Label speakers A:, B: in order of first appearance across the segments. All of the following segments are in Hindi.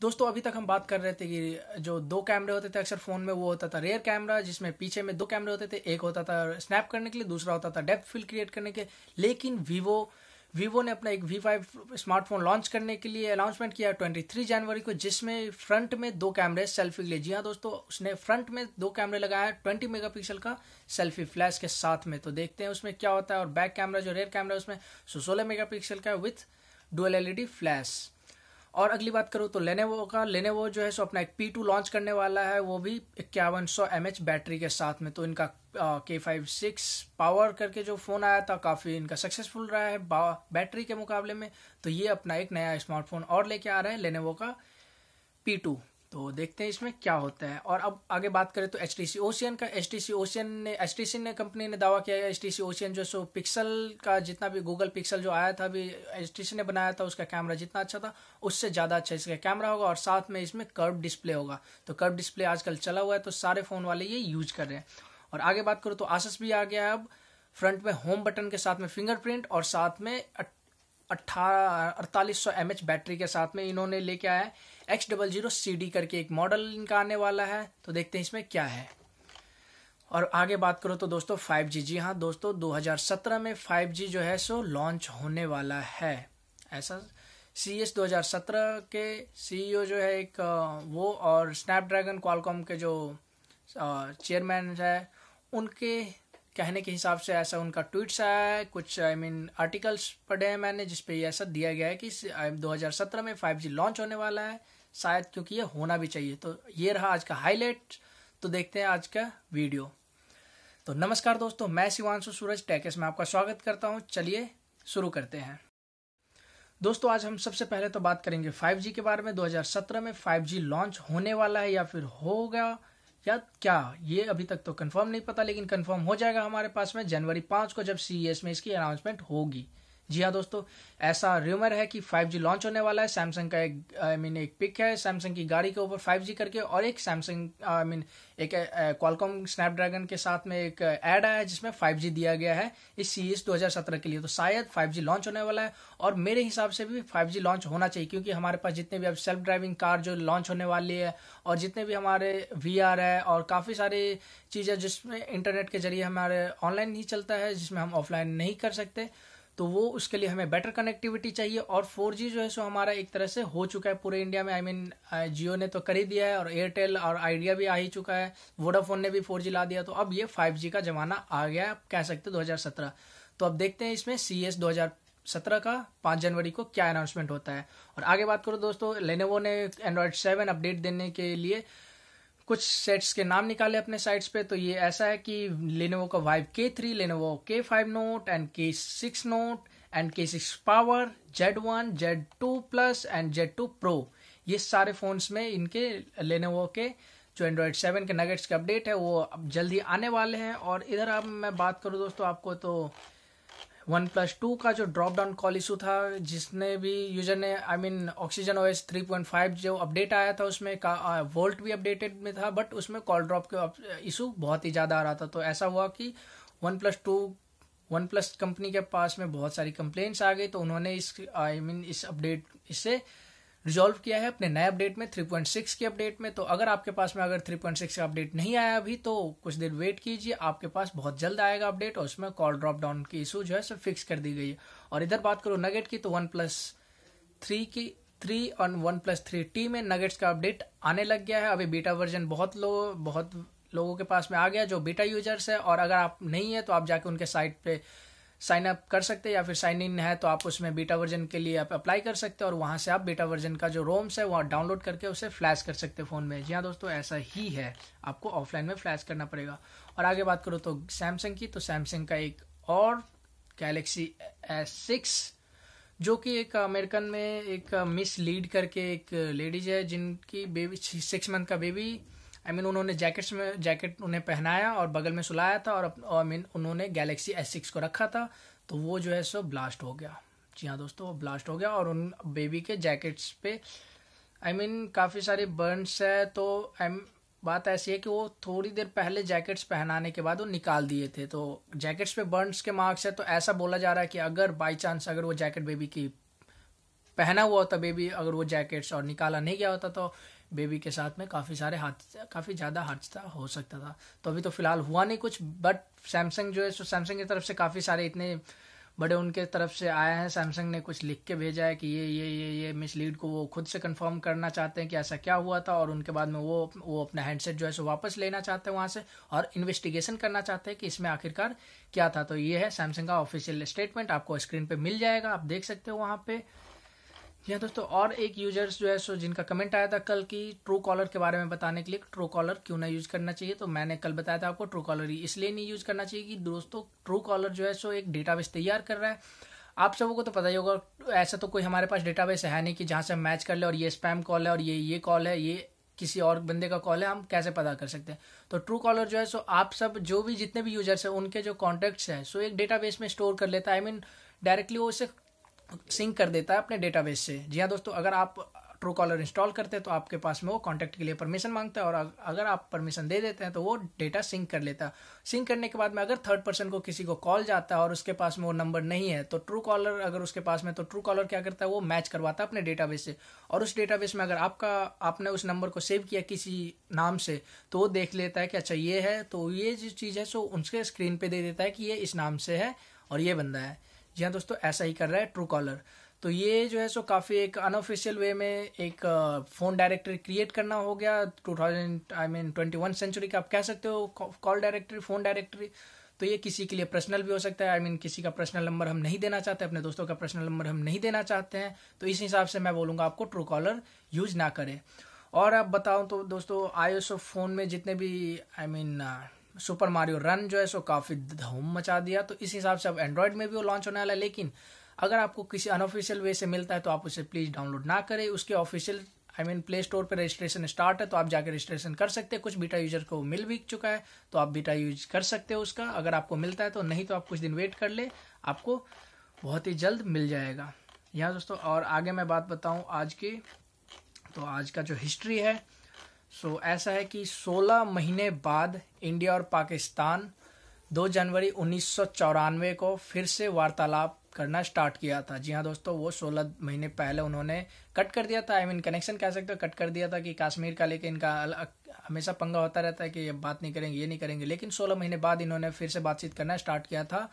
A: दोस्तों, अभी तक हम बात कर रहे थे कि जो दो कैमरे होते थे अक्सर फ़ोन में, वो होता था रेयर कैमरा जिसमें पीछे में दो कैमरे होते थे, एक होता था स्नैप करने के लिए, दूसरा होता था डेप्थ फिल क्रिएट करने के लेकिन वीवो वीवो ने अपना एक वी फाइव स्मार्टफ़ोन लॉन्च करने के लिए अनाउंसमेंट किया ट्वेंटी थ्री जनवरी को, जिसमें फ्रंट में दो कैमरे सेल्फी के लिए। जी हाँ दोस्तों, उसने फ्रंट में दो कैमरे लगाया ट्वेंटी मेगापिक्सल का सेल्फी फ्लैश के साथ में। तो देखते हैं उसमें क्या होता है, और बैक कैमरा जो रेयर कैमरा है, उसमें सो सोलह मेगापिक्सल का विथ डुअल एलईडी फ्लैश और अगली बात करूँ तो लेनेवो का लेनेवो जो है, सो अपना एक पी टू लॉन्च करने वाला है, वो भी इक्यावन सौ एम एच बैटरी के साथ में। तो इनका के फाइव सिक्स पावर करके जो फ़ोन आया था, काफ़ी इनका सक्सेसफुल रहा है बैटरी के मुकाबले में। तो ये अपना एक नया स्मार्टफ़ोन और लेके आ रहा है लेनेवो का पी टू तो देखते हैं इसमें क्या होता है। और अब आगे बात करें तो एच टी सी ओशियन का एच टी सी ओशियन ने एच टी सी ने कंपनी ने दावा किया है एच टी सी ओशियन जो सो पिक्सल का जितना भी गूगल पिक्सल जो आया था, अभी एच टी सी ने बनाया था, उसका कैमरा जितना अच्छा था, उससे ज़्यादा अच्छा इसका कैमरा होगा और साथ में इसमें कर्व डिस्प्ले होगा। तो कर्व डिस्प्ले आजकल चला हुआ है तो सारे फ़ोन वाले ये यूज़ कर रहे हैं। और आगे बात करूँ तो आसस भी आ गया है अब फ्रंट में होम बटन के साथ में फिंगरप्रिंट और साथ में अट्ठारह अड़तालीस सौ एम एच बैटरी के साथ में इन्होंने लेके आया है। X double zero C D करके एक मॉडल इनका आने वाला है तो देखते हैं इसमें क्या है। और आगे बात करो तो दोस्तों 5G जी हाँ दोस्तों 2017 में 5G जो है सो लॉन्च होने वाला है। ऐसा सी एस दो हज़ार सत्रह के सीईओ e जो है एक, वो और स्नैपड्रैगन क्वालकॉम के जो चेयरमैन है, उनके कहने के हिसाब से ऐसा उनका ट्वीट्स आया है। कुछ आई मीन आर्टिकल्स पढ़े हैं मैंने, जिसपे ऐसा दिया गया है कि 2017 में 5G लॉन्च होने वाला है। शायद क्योंकि ये होना भी चाहिए। तो ये रहा आज का हाईलाइट तो देखते हैं आज का वीडियो तो नमस्कार दोस्तों, मैं शिवांशु सूरज टैकेस में आपका स्वागत करता हूँ। चलिए शुरू करते हैं। दोस्तों, आज हम सबसे पहले तो बात करेंगे 5G के बारे में। 2017 में 5G लॉन्च होने वाला है या फिर होगा या क्या, ये अभी तक तो कंफर्म नहीं पता, लेकिन कंफर्म हो जाएगा हमारे पास में जनवरी पाँच को जब सी में इसकी अनाउंसमेंट होगी। जी हाँ दोस्तों, ऐसा र्यूमर है कि 5G लॉन्च होने वाला है। सैमसंग का एक आई मीन एक पिक है। सैमसंग की गाड़ी के ऊपर 5G करके और एक सैमसंग आई मीन एक क्वालकॉम स्नैपड्रैगन के साथ में एक ऐड आया है जिसमें 5G दिया गया है इस सी एस दो के लिए। तो शायद 5G लॉन्च होने वाला है और मेरे हिसाब से भी 5G लॉन्च होना चाहिए क्योंकि हमारे पास जितने भी अब सेल्फ ड्राइविंग कार जो लॉन्च होने वाली है और जितने भी हमारे VR है और काफ़ी सारी चीज़ें जिसमें इंटरनेट के ज़रिए हमारे ऑनलाइन ही चलता है, जिसमें हम ऑफलाइन नहीं कर सकते। तो वो उसके लिए हमें बेटर कनेक्टिविटी चाहिए और 4G जो है, सो हमारा एक तरह से हो चुका है पूरे इंडिया में. आई मीन जियो ने तो कर ही दिया है और एयरटेल और आइडिया भी आ ही चुका है. वोडाफोन ने भी 4G ला दिया. तो अब ये 5G का जमाना आ गया कह सकते दो हज़ार सत्रह. तो अब देखते हैं इसमें सी एस सत्रह का पाँच जनवरी को क्या अनाउंसमेंट होता है. और आगे बात करो दोस्तों लेनोवो ने एंड्रॉयड सेवन अपडेट देने के लिए कुछ सेट्स के नाम निकाले अपने साइट्स पे तो ये ऐसा है कि लेनोवो का Vibe K three Lenovo K five note and K six note and K six power Z one Z two plus and Z two pro ये सारे फोन्स में इनके लेनोवो के जो एंड्रॉयड सेवन के नगेट्स के अपडेट है, वो अब जल्दी आने वाले हैं। और इधर अब मैं बात करूँ दोस्तों आपको तो वन प्लस टू का जो ड्रॉप डाउन कॉल इशू था जिसने भी यूज़र ने I mean oxygen OS three point five जो अपडेट आया था उसमें का वोल्ट भी अपडेटेड में था बट उसमें कॉल ड्रॉप के इशू बहुत ही ज़्यादा आ रहा था। तो ऐसा हुआ कि one plus two one plus company के पास में बहुत सारी कंप्लेंट्स आ गई तो उन्होंने इस आई I मीन mean, इस अपडेट इससे रिजॉल्व किया है अपने नए अपडेट में 3.6 के अपडेट में तो अगर आपके पास में अगर 3.6 का अपडेट नहीं आया अभी तो कुछ देर वेट कीजिए, आपके पास बहुत जल्द आएगा अपडेट और उसमें कॉल ड्रॉप डाउन की इशू जो है सब फिक्स कर दी गई है। और इधर बात करो नगेट की तो वन प्लस थ्री की थ्री और वन प्लस थ्री टी में नगेट्स का अपडेट आने लग गया है। अभी बीटा वर्जन बहुत लोग बहुत लोगों के पास में आ गया जो बीटा यूज़र्स है, और अगर आप नहीं है तो आप जाके उनके साइट पे साइन अप कर सकते हैं या फिर साइन इन है तो आप उसमें बीटा वर्जन के लिए आप अप्लाई कर सकते हैं और वहाँ से आप बीटा वर्जन का जो रोम्स है, वहाँ डाउनलोड करके उसे फ्लैश कर सकते हैं फ़ोन में। जी हाँ दोस्तों, ऐसा ही है। आपको ऑफलाइन में फ्लैश करना पड़ेगा। और आगे बात करो तो सैमसंग की तो सैमसंग का एक और गैलेक्सी एस सिक्स जो कि एक अमेरिकन में एक मिस लीड करके एक लेडीज़ है, जिनकी बेबी सिक्स मंथ का बेबी आई मीन उन्होंने जैकेट्स में जैकेट उन्हें पहनाया और बगल में सुलाया था और आई मीन उन्होंने गैलेक्सी एस सिक्स को रखा था तो वो जो है सो ब्लास्ट हो गया। जी हाँ दोस्तों, वो ब्लास्ट हो गया और उन बेबी के जैकेट्स पे आई मीन काफ़ी सारे बर्नस है तो आई बात ऐसी है कि वो थोड़ी देर पहले जैकेट्स पहनाने के बाद वो निकाल दिए थे तो जैकेट्स पे बर्नस के मार्क्स है तो ऐसा बोला जा रहा है कि अगर बाई चांस अगर वो जैकेट बेबी की पहना हुआ होता बेबी अगर वो जैकेट्स और निकाला नहीं गया होता तो बेबी के साथ में काफ़ी सारे हाथ, काफ़ी ज़्यादा हादसा हो सकता था। तो अभी तो फ़िलहाल हुआ नहीं कुछ बट सैमसंग जो है सो सैमसंग की तरफ़ से काफ़ी सारे इतने बड़े उनके तरफ़ से आए हैं। सैमसंग ने कुछ लिख के भेजा है कि ये ये ये ये मिसलीड को वो खुद से कंफर्म करना चाहते हैं कि ऐसा क्या हुआ था और उनके बाद में वो वो अपना हैंडसेट जो है सो वापस लेना चाहते हैं वहाँ से और इन्वेस्टिगेशन करना चाहते हैं कि इसमें आखिरकार क्या था। तो ये है सैमसंग का ऑफिशियल स्टेटमेंट आपको स्क्रीन पे मिल जाएगा। आप देख सकते हो वहाँ पे। जी दोस्तों, और एक यूज़र्स जो है, सो जिनका कमेंट आया था कल की ट्रू कॉलर के बारे में बताने के लिए ट्रू कॉलर क्यों ना यूज़ करना चाहिए? तो मैंने कल बताया था आपको ट्रू कॉलर ही इसलिए नहीं यूज़ करना चाहिए कि दोस्तों ट्रू कॉलर जो है, सो एक डेटाबेस तैयार कर रहा है। आप सबों को तो पता ही होगा, ऐसा तो कोई हमारे पास डेटाबेस है नहीं कि जहाँ से हम मैच कर ले और ये स्पैम कॉल है और ये ये कॉल है, ये किसी और बंदे का कॉल है, हम कैसे पता कर सकते हैं? तो ट्रू कॉलर जो है, सो आप सब जो भी जितने भी यूज़र्स हैं, उनके जो कॉन्टेक्ट्स हैं, सो एक डेटाबेस में स्टोर कर लेता है। आई मीन डायरेक्टली वो उसे सिंक कर देता है अपने डेटाबेस से। जी हाँ दोस्तों, अगर आप ट्रू कॉलर इंस्टॉल करते हैं तो आपके पास में वो कॉन्टैक्ट के लिए परमिशन माँगता है और अगर आप परमिशन दे देते हैं तो वो डेटा सिंक कर लेता है। सिंक करने के बाद में अगर थर्ड पर्सन को किसी को कॉल जाता है और उसके पास में वो नंबर नहीं है तो ट्रू कॉलर अगर उसके पास में तो ट्रू कॉलर क्या करता है, वो मैच करवाता है अपने डेटाबेस से। और उस डेटाबेस में अगर आपका, आपने उस नंबर को सेव किया किसी नाम से तो वो देख लेता है कि अच्छा ये है तो ये जो चीज़ है, सो उनके स्क्रीन पर दे देता है कि ये इस नाम से है और ये बंदा है। जी हाँ दोस्तों ऐसा ही कर रहा है ट्रू कॉलर तो ये जो है सो काफ़ी एक अनऑफिशियल वे में एक फ़ोन डायरेक्टरी क्रिएट करना हो गया two thousand I mean twenty one century का। आप कह सकते हो कॉल डायरेक्टरी फ़ोन डायरेक्टरी तो ये किसी के लिए पर्सनल भी हो सकता है। आई I मीन mean, किसी का पर्सनल नंबर हम नहीं देना चाहते अपने दोस्तों का पर्सनल नंबर हम नहीं देना चाहते हैं। तो इस हिसाब से मैं बोलूँगा आपको ट्रू कॉलर यूज़ ना करें। और आप बताऊँ तो दोस्तों आई फ़ोन में जितने भी I I mean mean, Super Mario Run जो है, सो काफ़ी धूम मचा दिया। तो इस हिसाब से अब एंड्रॉयड में भी वो लॉन्च होने वाला है, लेकिन अगर आपको किसी अनऑफिशियल वे से मिलता है तो आप उसे प्लीज़ डाउनलोड ना करें। उसके official I mean Play Store पर रजिस्ट्रेशन स्टार्ट है तो आप जाकर रजिस्ट्रेशन कर सकते हैं। कुछ बीटा यूज़र को मिल भी चुका है तो आप बीटा यूज़ कर सकते हो उसका। अगर आपको मिलता है तो नहीं तो आप कुछ दिन वेट कर ले। आपको बहुत ही जल्द मिल जाएगा। यहाँ दोस्तों, और आगे मैं बात बताऊँ आज की तो आज का जो हिस्ट्री है सो so, ऐसा है कि 16 महीने बाद इंडिया और पाकिस्तान 2 जनवरी उन्नीस सौ चौरानवे को फिर से वार्तालाप करना स्टार्ट किया था। जी हाँ दोस्तों वो 16 महीने पहले उन्होंने कट कर दिया था। आई मीन कनेक्शन कह सकते हो कट कर दिया था कि कश्मीर का लेके इनका हमेशा पंगा होता रहता है कि ये बात नहीं करेंगे ये नहीं करेंगे। लेकिन 16 महीने बाद इन्होंने फिर से बातचीत करना स्टार्ट किया था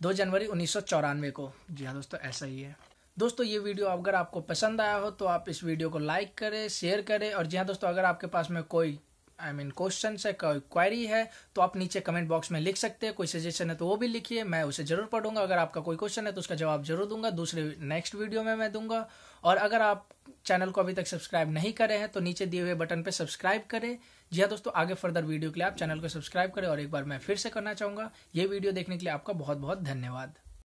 A: 2 जनवरी उन्नीस सौ चौरानवे को। जी हाँ दोस्तों ऐसा ही है। दोस्तों, ये वीडियो अगर आपको पसंद आया हो तो आप इस वीडियो को लाइक करें, शेयर करें। और जी हाँ दोस्तों, अगर आपके पास में कोई आई मीन क्वेश्चन है, कोई क्वेरी है तो आप नीचे कमेंट बॉक्स में लिख सकते हैं। कोई सजेशन है तो वो भी लिखिए, मैं उसे ज़रूर पढ़ूँगा। अगर आपका कोई क्वेश्चन है तो उसका जवाब ज़रूर दूँगा। दूसरे नेक्स्ट वीडियो में मैं दूँगा। और अगर आप चैनल को अभी तक सब्सक्राइब नहीं करे हैं तो नीचे दिए हुए बटन पर सब्सक्राइब करें। जी हाँ दोस्तों, आगे फर्दर वीडियो के लिए आप चैनल को सब्सक्राइब करें। और एक बार मैं फिर से करना चाहूँगा। ये वीडियो देखने के लिए आपका बहुत बहुत धन्यवाद।